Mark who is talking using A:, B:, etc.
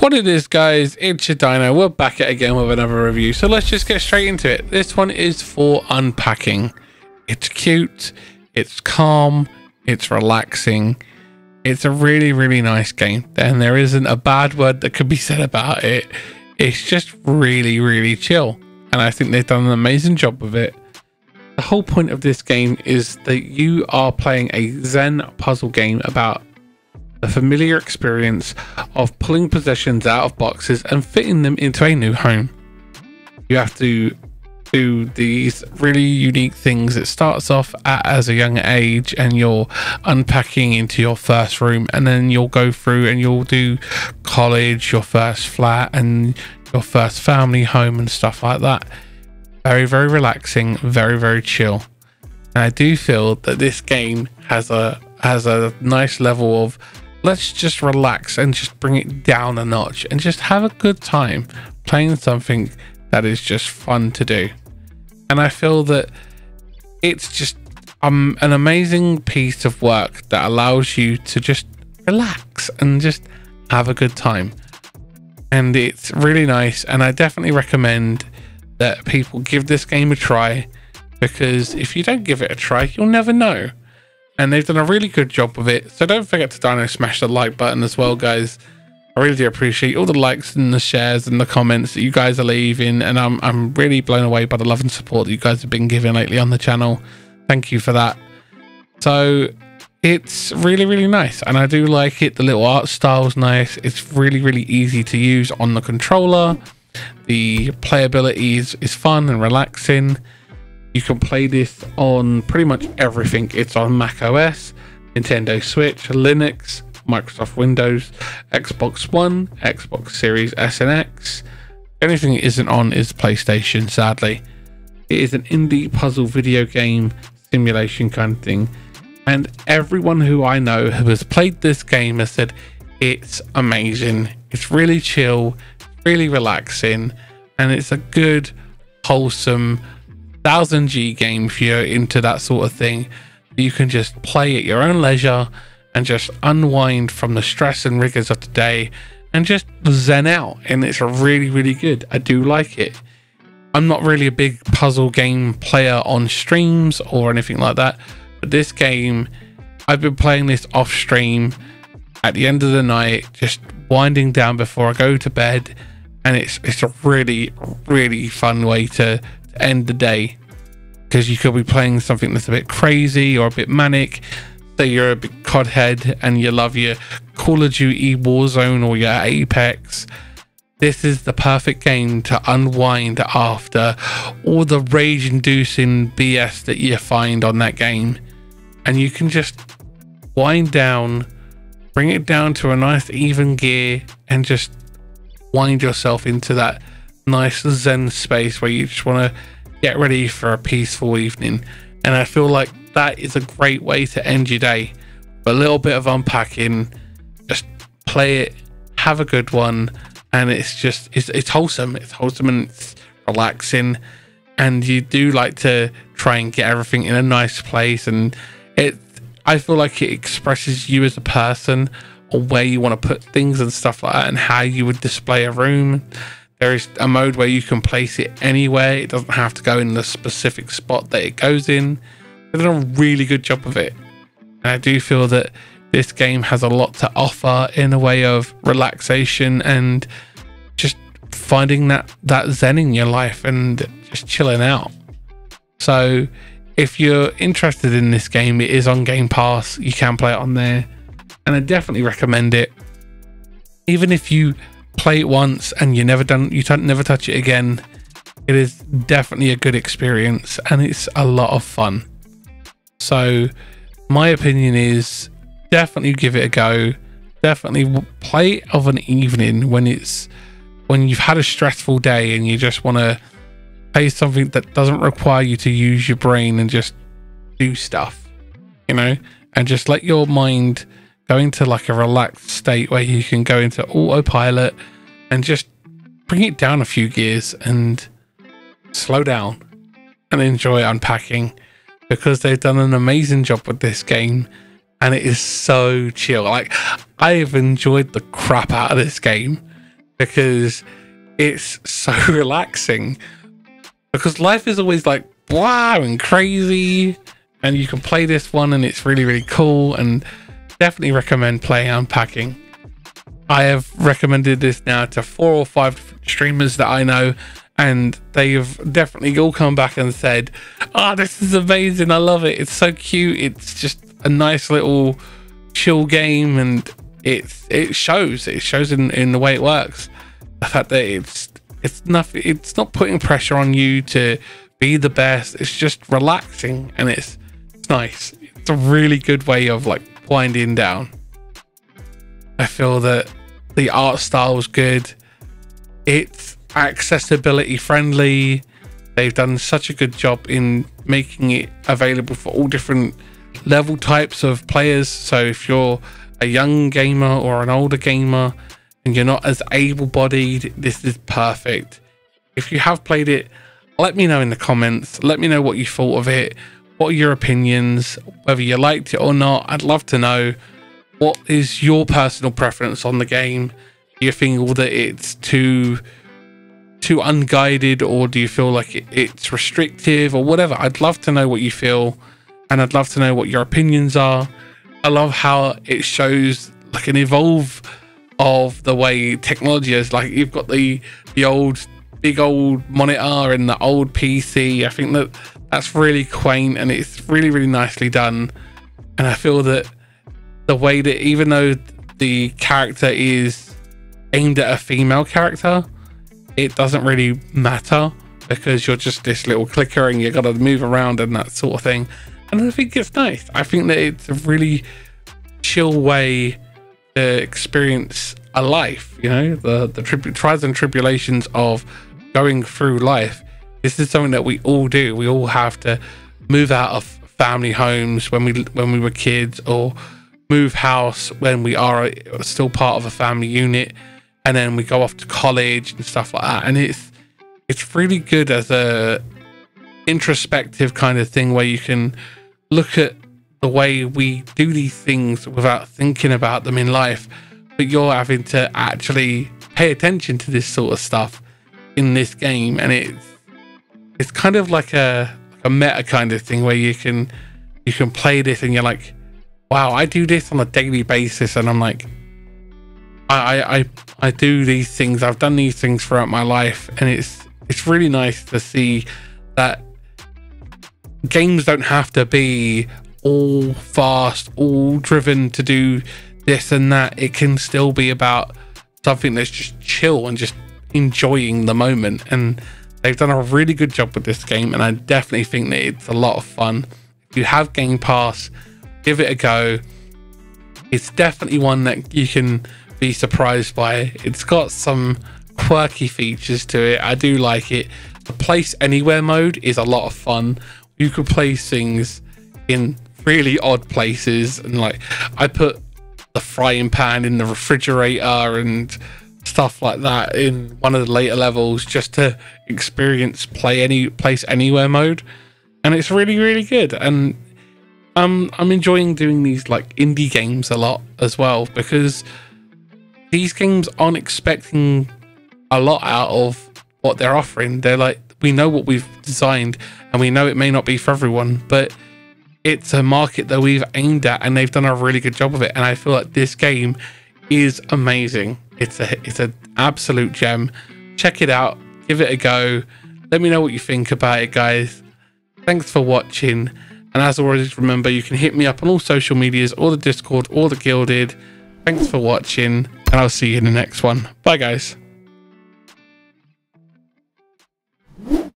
A: what it is, guys, it's your Dino. We're back at again with another review. So let's just get straight into it. This one is for unpacking. It's cute, it's calm, it's relaxing. It's a really, really nice game. And there isn't a bad word that could be said about it. It's just really, really chill. And I think they've done an amazing job with it. The whole point of this game is that you are playing a Zen puzzle game about the familiar experience of pulling possessions out of boxes and fitting them into a new home. You have to do these really unique things. It starts off at, as a young age and you're unpacking into your first room and then you'll go through and you'll do college, your first flat and your first family home and stuff like that. Very, very relaxing, very, very chill. And I do feel that this game has a has a nice level of let's just relax and just bring it down a notch and just have a good time playing something that is just fun to do. And I feel that it's just um, an amazing piece of work that allows you to just relax and just have a good time. And it's really nice. And I definitely recommend that people give this game a try because if you don't give it a try, you'll never know and they've done a really good job with it. So don't forget to dino smash the like button as well, guys. I really do appreciate all the likes and the shares and the comments that you guys are leaving, and I'm I'm really blown away by the love and support that you guys have been giving lately on the channel. Thank you for that. So it's really really nice, and I do like it. The little art style is nice. It's really really easy to use on the controller. The playability is, is fun and relaxing. You can play this on pretty much everything. It's on Mac OS, Nintendo Switch, Linux, Microsoft Windows, Xbox One, Xbox Series S and X. Anything it isn't on is PlayStation, sadly. It is an indie puzzle video game simulation kind of thing. And everyone who I know who has played this game has said it's amazing. It's really chill, really relaxing, and it's a good, wholesome, thousand G game if you're into that sort of thing. You can just play at your own leisure and just unwind from the stress and rigors of the day and just zen out. And it's really, really good. I do like it. I'm not really a big puzzle game player on streams or anything like that, but this game, I've been playing this off stream at the end of the night, just winding down before I go to bed. And it's it's a really, really fun way to end the day because you could be playing something that's a bit crazy or a bit manic. Say you're a bit codhead and you love your Call of Duty Warzone or your Apex. This is the perfect game to unwind after all the rage inducing BS that you find on that game. And you can just wind down, bring it down to a nice even gear, and just wind yourself into that nice zen space where you just want to get ready for a peaceful evening. And I feel like that is a great way to end your day. A little bit of unpacking, just play it, have a good one, and it's just it's it's wholesome. It's wholesome and it's relaxing. And you do like to try and get everything in a nice place. And it I feel like it expresses you as a person or where you want to put things and stuff like that and how you would display a room there is a mode where you can place it anywhere. It doesn't have to go in the specific spot that it goes in. They've done a really good job of it. And I do feel that this game has a lot to offer in a way of relaxation and just finding that, that zen in your life and just chilling out. So if you're interested in this game, it is on Game Pass. You can play it on there. And I definitely recommend it. Even if you play it once and you never done you never touch it again. It is definitely a good experience and it's a lot of fun. So my opinion is definitely give it a go. Definitely play it of an evening when it's when you've had a stressful day and you just want to play something that doesn't require you to use your brain and just do stuff you know and just let your mind go into like a relaxed state where you can go into autopilot and just bring it down a few gears and slow down and enjoy unpacking because they've done an amazing job with this game and it is so chill. Like I've enjoyed the crap out of this game because it's so relaxing. Because life is always like wow and crazy, and you can play this one and it's really really cool. And definitely recommend playing Unpacking. I have recommended this now to four or five streamers that I know, and they've definitely all come back and said, "Ah, oh, this is amazing! I love it. It's so cute. It's just a nice little chill game, and it's it shows. It shows in in the way it works. The fact that it's it's nothing. It's not putting pressure on you to be the best. It's just relaxing, and it's it's nice. It's a really good way of like winding down. I feel that the art style was good. It's accessibility friendly. They've done such a good job in making it available for all different level types of players. So if you're a young gamer or an older gamer and you're not as able bodied, this is perfect. If you have played it, let me know in the comments. Let me know what you thought of it. What are your opinions? Whether you liked it or not, I'd love to know. What is your personal preference on the game? Do you feel that it's too too unguided or do you feel like it, it's restrictive or whatever? I'd love to know what you feel and I'd love to know what your opinions are. I love how it shows like an evolve of the way technology is. Like you've got the the old big old monitor and the old PC. I think that that's really quaint and it's really really nicely done. And I feel that the way that even though the character is aimed at a female character, it doesn't really matter because you're just this little clicker and you got to move around and that sort of thing. And I think it's nice. I think that it's a really chill way to experience a life, you know, the, the tri- trials and tribulations of going through life. This is something that we all do. We all have to move out of family homes when we when we were kids or move house when we are uh, still part of a family unit. And then we go off to college and stuff like that. And it's it's really good as a introspective kind of thing where you can look at the way we do these things without thinking about them in life. But you're having to actually pay attention to this sort of stuff in this game. And it's it's kind of like a a meta kind of thing where you can you can play this and you're like wow, I do this on a daily basis, and I'm like, I, I, I do these things. I've done these things throughout my life, and it's it's really nice to see that games don't have to be all fast, all driven to do this and that. It can still be about something that's just chill and just enjoying the moment. And they've done a really good job with this game, and I definitely think that it's a lot of fun. If you have Game Pass, give it a go. It's definitely one that you can be surprised by. It's got some quirky features to it. I do like it. The place anywhere mode is a lot of fun. You could place things in really odd places and like I put the frying pan in the refrigerator and stuff like that in one of the later levels just to experience play any place anywhere mode and it's really really good and um, I'm enjoying doing these like indie games a lot as well because these games aren't expecting a lot out of what they're offering. They're like, we know what we've designed and we know it may not be for everyone, but it's a market that we've aimed at and they've done a really good job of it. And I feel like this game is amazing. It's a it's an absolute gem. Check it out, give it a go. Let me know what you think about it, guys. Thanks for watching. And as always, remember you can hit me up on all social medias, or the Discord, or the Guilded. Thanks for watching, and I'll see you in the next one. Bye, guys.